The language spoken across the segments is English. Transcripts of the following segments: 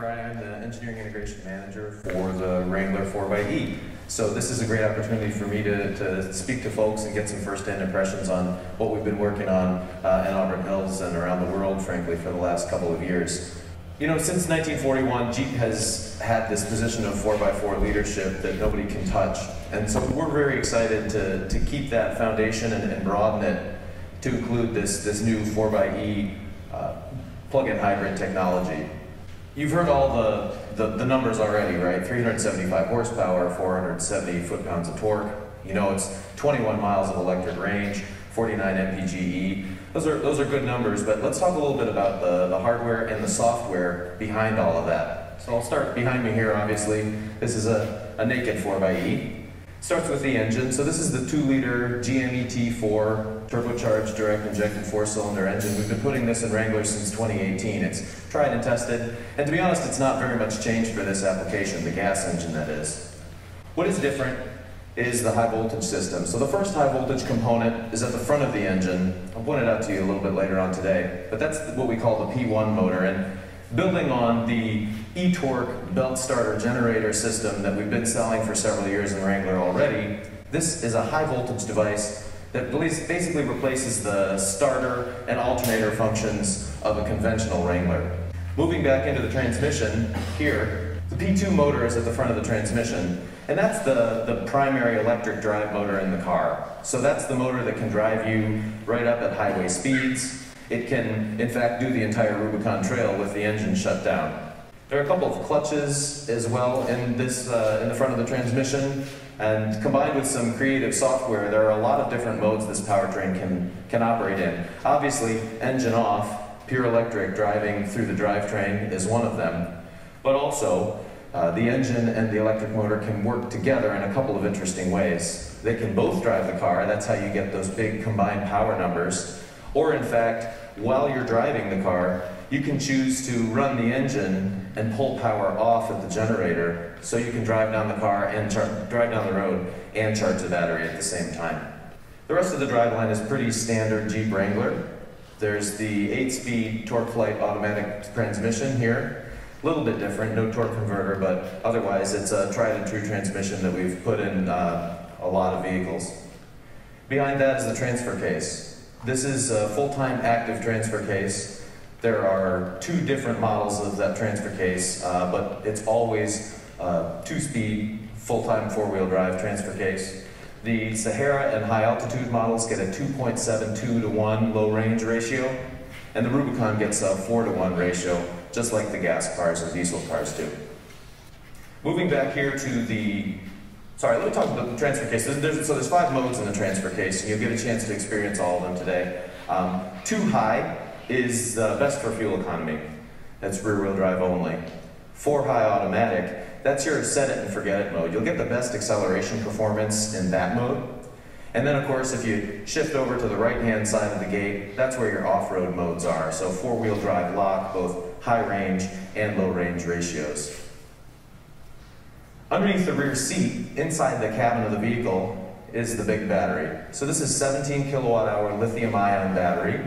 Fry. I'm the Engineering Integration Manager for the Wrangler 4xE. So this is a great opportunity for me to, to speak to folks and get some first-hand impressions on what we've been working on uh, in Auburn Hills and around the world, frankly, for the last couple of years. You know, since 1941, Jeep has had this position of 4x4 leadership that nobody can touch. And so we're very excited to, to keep that foundation and, and broaden it to include this, this new 4xE uh, plug-in hybrid technology. You've heard all the, the, the, numbers already, right? 375 horsepower, 470 foot-pounds of torque. You know, it's 21 miles of electric range, 49 mpge. Those are, those are good numbers, but let's talk a little bit about the, the hardware and the software behind all of that. So I'll start behind me here, obviously. This is a, a naked 4xE. Starts with the engine. So this is the 2-liter GME-T4 turbocharged direct injected four-cylinder engine. We've been putting this in Wrangler since 2018. It's tried and tested, and to be honest, it's not very much changed for this application, the gas engine that is. What is different is the high voltage system. So the first high voltage component is at the front of the engine. I'll point it out to you a little bit later on today, but that's what we call the P1 motor. And building on the e-torque belt starter generator system that we've been selling for several years in Wrangler already, this is a high voltage device that basically replaces the starter and alternator functions of a conventional Wrangler. Moving back into the transmission here, the P2 motor is at the front of the transmission, and that's the, the primary electric drive motor in the car. So that's the motor that can drive you right up at highway speeds, it can, in fact, do the entire Rubicon Trail with the engine shut down. There are a couple of clutches as well in this uh, in the front of the transmission, and combined with some creative software, there are a lot of different modes this powertrain can can operate in. Obviously, engine off, pure electric driving through the drivetrain is one of them, but also uh, the engine and the electric motor can work together in a couple of interesting ways. They can both drive the car, that's how you get those big combined power numbers, or in fact, while you're driving the car, you can choose to run the engine and pull power off at the generator so you can drive down the car and drive down the road and charge the battery at the same time. The rest of the driveline is pretty standard Jeep Wrangler. There's the 8-speed TorqueFlite automatic transmission here. A little bit different, no torque converter, but otherwise it's a tried and true transmission that we've put in uh, a lot of vehicles. Behind that is the transfer case. This is a full-time active transfer case. There are two different models of that transfer case, uh, but it's always uh, two-speed, full-time four-wheel drive transfer case. The Sahara and high altitude models get a 2.72 to 1 low range ratio, and the Rubicon gets a 4 to 1 ratio, just like the gas cars or diesel cars do. Moving back here to the Sorry, let me talk about the transfer case. There's, so there's five modes in the transfer case, and you'll get a chance to experience all of them today. Um, two high is uh, best for fuel economy. That's rear-wheel drive only. Four high automatic, that's your set it and forget it mode. You'll get the best acceleration performance in that mode. And then of course, if you shift over to the right-hand side of the gate, that's where your off-road modes are. So four-wheel drive lock, both high range and low range ratios. Underneath the rear seat, inside the cabin of the vehicle, is the big battery. So this is 17 kilowatt hour lithium ion battery.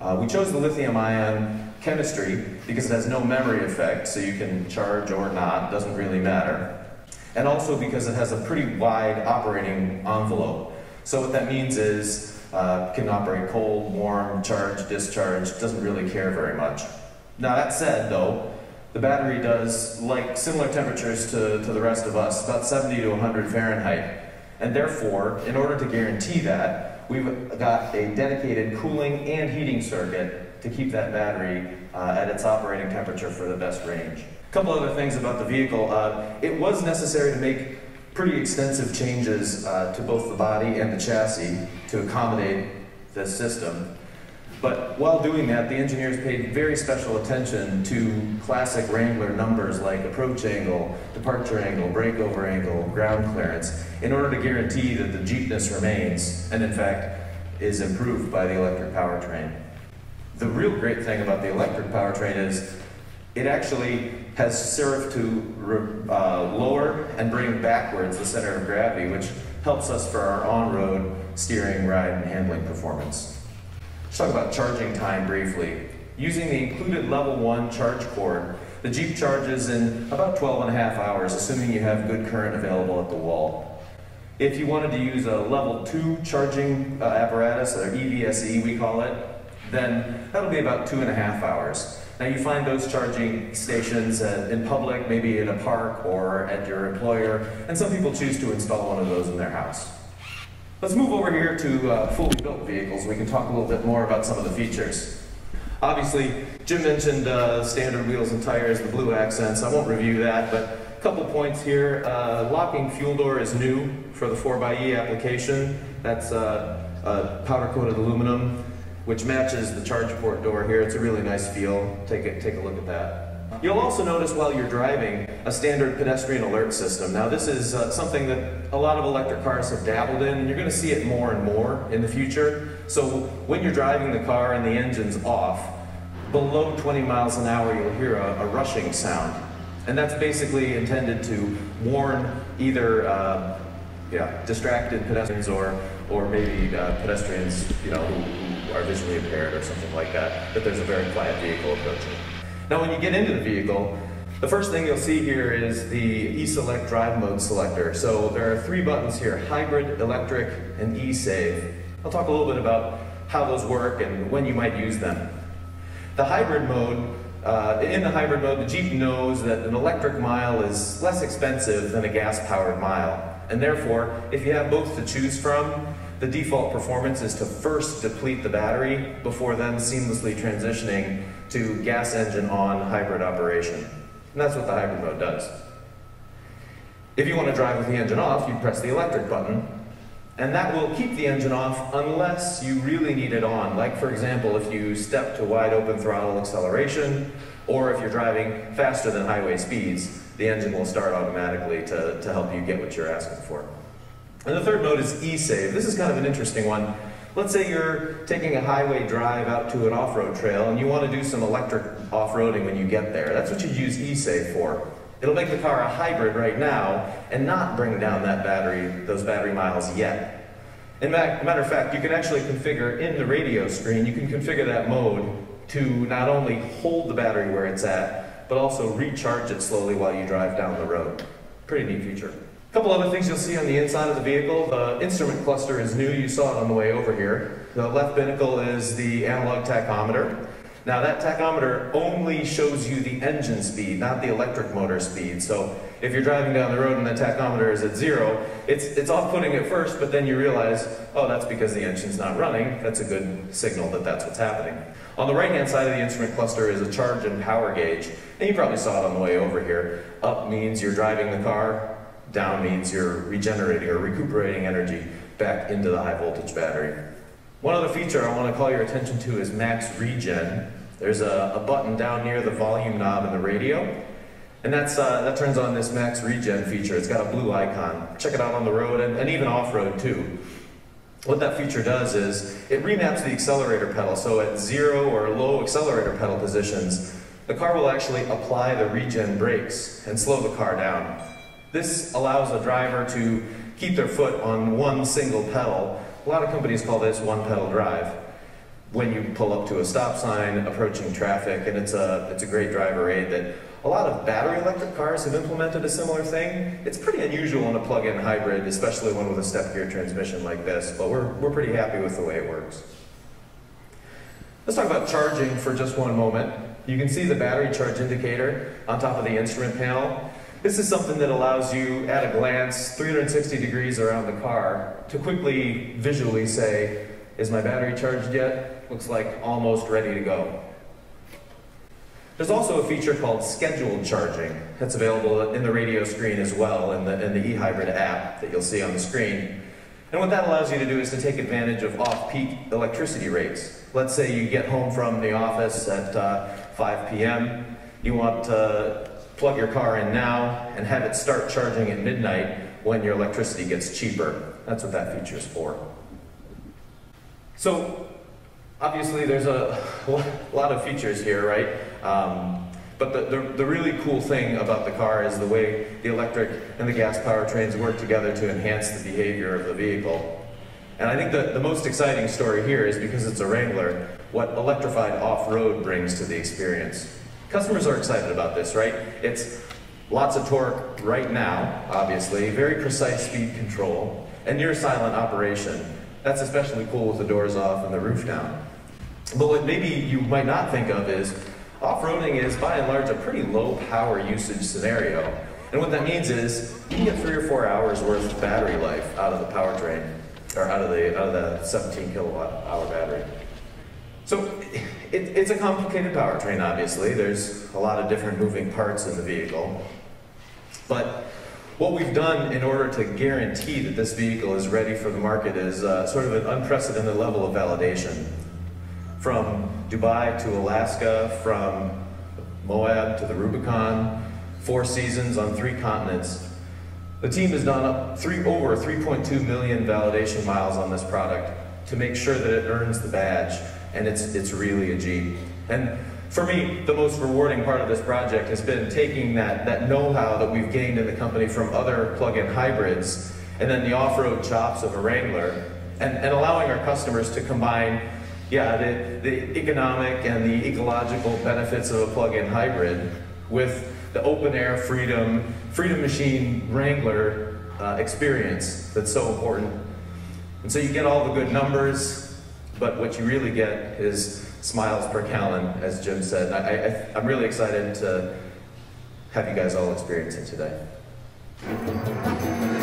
Uh, we chose the lithium ion chemistry because it has no memory effect, so you can charge or not, doesn't really matter. And also because it has a pretty wide operating envelope. So what that means is uh, can operate cold, warm, charge, discharge, doesn't really care very much. Now that said though, the battery does like similar temperatures to, to the rest of us, about 70 to 100 Fahrenheit. And therefore, in order to guarantee that, we've got a dedicated cooling and heating circuit to keep that battery uh, at its operating temperature for the best range. A couple other things about the vehicle. Uh, it was necessary to make pretty extensive changes uh, to both the body and the chassis to accommodate this system. But while doing that, the engineers paid very special attention to classic Wrangler numbers like approach angle, departure angle, breakover angle, ground clearance, in order to guarantee that the Jeepness remains, and in fact, is improved by the electric powertrain. The real great thing about the electric powertrain is it actually has served to uh, lower and bring backwards the center of gravity, which helps us for our on-road steering, ride, and handling performance. Let's talk about charging time briefly. Using the included level 1 charge cord, The Jeep charges in about 12 and a half hours, assuming you have good current available at the wall. If you wanted to use a level 2 charging uh, apparatus, or EVSE we call it, then that'll be about two and a half hours. Now you find those charging stations at, in public, maybe in a park or at your employer, and some people choose to install one of those in their house. Let's move over here to uh, fully built vehicles. We can talk a little bit more about some of the features. Obviously, Jim mentioned uh, standard wheels and tires, the blue accents. I won't review that, but a couple points here. Uh, locking fuel door is new for the 4xE application. That's uh, powder-coated aluminum which matches the charge port door here. It's a really nice feel. Take a, take a look at that. You'll also notice while you're driving a standard pedestrian alert system. Now this is uh, something that a lot of electric cars have dabbled in and you're going to see it more and more in the future. So when you're driving the car and the engine's off, below 20 miles an hour you'll hear a, a rushing sound. And that's basically intended to warn either uh, yeah, distracted pedestrians or, or maybe uh, pedestrians you know, who, are visually impaired or something like that, that there's a very quiet vehicle approaching. Now when you get into the vehicle, the first thing you'll see here is the E-Select drive mode selector. So there are three buttons here, hybrid, electric, and E-Save. I'll talk a little bit about how those work and when you might use them. The hybrid mode, uh, in the hybrid mode, the Jeep knows that an electric mile is less expensive than a gas-powered mile. And therefore, if you have both to choose from, the default performance is to first deplete the battery before then seamlessly transitioning to gas engine on hybrid operation. And that's what the hybrid mode does. If you want to drive with the engine off, you press the electric button, and that will keep the engine off unless you really need it on. Like for example, if you step to wide open throttle acceleration, or if you're driving faster than highway speeds, the engine will start automatically to, to help you get what you're asking for. And the third mode is e-save. This is kind of an interesting one. Let's say you're taking a highway drive out to an off-road trail and you want to do some electric off-roading when you get there. That's what you use e-save for. It'll make the car a hybrid right now and not bring down that battery, those battery miles yet. In fact, matter of fact, you can actually configure in the radio screen, you can configure that mode to not only hold the battery where it's at, but also recharge it slowly while you drive down the road. Pretty neat feature. A couple other things you'll see on the inside of the vehicle. The instrument cluster is new. You saw it on the way over here. The left binnacle is the analog tachometer. Now that tachometer only shows you the engine speed, not the electric motor speed. So if you're driving down the road and the tachometer is at zero, it's, it's off-putting at first, but then you realize, oh, that's because the engine's not running. That's a good signal that that's what's happening. On the right-hand side of the instrument cluster is a charge and power gauge. And you probably saw it on the way over here. Up means you're driving the car, down means you're regenerating or recuperating energy back into the high voltage battery. One other feature I want to call your attention to is max regen. There's a, a button down near the volume knob in the radio, and that's, uh, that turns on this max regen feature. It's got a blue icon. Check it out on the road and, and even off-road too. What that feature does is it remaps the accelerator pedal, so at zero or low accelerator pedal positions, the car will actually apply the regen brakes and slow the car down. This allows a driver to keep their foot on one single pedal. A lot of companies call this one pedal drive. When you pull up to a stop sign, approaching traffic, and it's a, it's a great driver aid that a lot of battery electric cars have implemented a similar thing. It's pretty unusual in a plug-in hybrid, especially one with a step gear transmission like this, but we're, we're pretty happy with the way it works. Let's talk about charging for just one moment. You can see the battery charge indicator on top of the instrument panel. This is something that allows you, at a glance, 360 degrees around the car, to quickly visually say, is my battery charged yet? Looks like almost ready to go. There's also a feature called scheduled charging that's available in the radio screen as well in the, in the eHybrid app that you'll see on the screen. And what that allows you to do is to take advantage of off-peak electricity rates. Let's say you get home from the office at uh, 5 p.m. You want to plug your car in now and have it start charging at midnight when your electricity gets cheaper. That's what that feature is for. So obviously there's a lot of features here, right? Um, but the, the, the, really cool thing about the car is the way the electric and the gas powertrains work together to enhance the behavior of the vehicle. And I think that the most exciting story here is because it's a Wrangler, what electrified off-road brings to the experience. Customers are excited about this, right? It's lots of torque right now, obviously, very precise speed control, and near silent operation. That's especially cool with the doors off and the roof down. But what maybe you might not think of is off-roading is by and large a pretty low power usage scenario. And what that means is you can get three or four hours worth of battery life out of the powertrain, or out of the, out of the 17 kilowatt hour battery. So it, it's a complicated powertrain, obviously. There's a lot of different moving parts in the vehicle. But what we've done in order to guarantee that this vehicle is ready for the market is uh, sort of an unprecedented level of validation. From Dubai to Alaska, from Moab to the Rubicon, four seasons on three continents. The team has done three, over 3.2 million validation miles on this product to make sure that it earns the badge and it's, it's really a Jeep. And for me, the most rewarding part of this project has been taking that, that know-how that we've gained in the company from other plug-in hybrids and then the off-road chops of a Wrangler and, and allowing our customers to combine yeah, the, the economic and the ecological benefits of a plug-in hybrid with the open air freedom, freedom machine Wrangler uh, experience that's so important. And so you get all the good numbers, but what you really get is smiles per gallon, as Jim said. I, I, I'm really excited to have you guys all experience it today.